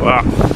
Wow.